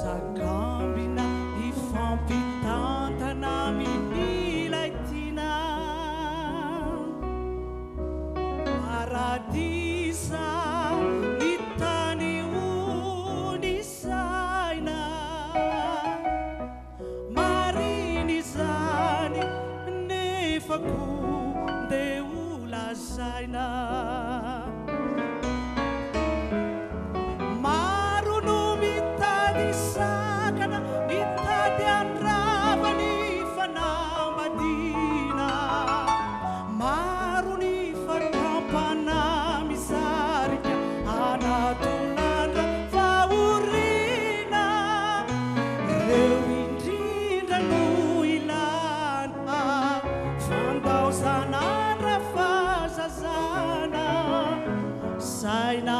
sakambina ifampitantana mimila itina paradisa hitany oni zaina mariny zany nefako nde olazaina I know.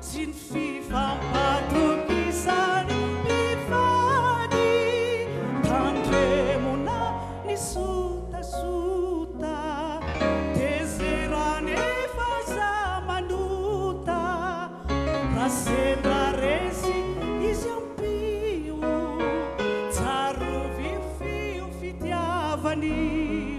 sy ny fifampatopisany mpifany tandremona ni sotasota de ze ranefaza manota ra ze marezy izy ampio tsaro vifio fitiavany